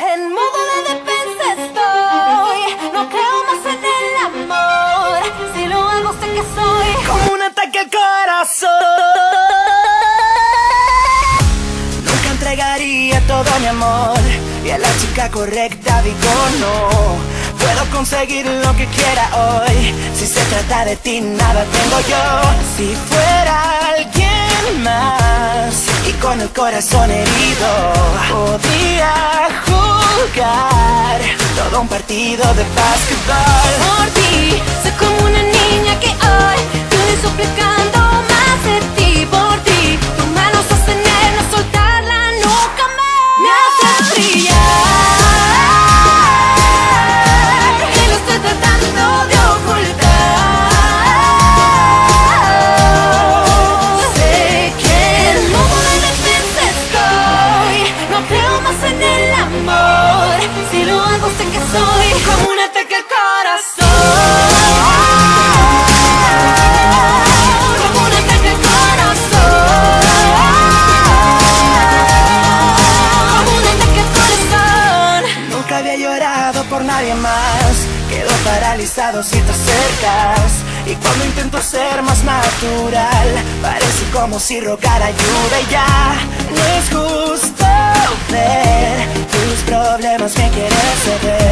En modo de defensa estoy, no creo más en el amor. Si lo hago sé que soy como un ataque al corazón. Nunca entregaría todo mi amor y a la chica correcta digo no. Puedo conseguir lo que quiera hoy Si se trata de ti nada tengo yo Si fuera alguien más con el corazón herido. Podría jugar Todo un partido de básquetbol. Por ti, soy como una niña que hoy Estoy suplicando sé que soy como un ataque al corazón. Como un ataque al corazón. Como un ataque al corazón Nunca había llorado por nadie más. Quedo paralizado si te acercas. Y cuando intento ser más natural Parece como si rogar ayuda y ya No es justo ver Tus problemas me quieren ceder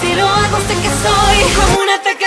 Si lo hago sé que soy. Como un ataque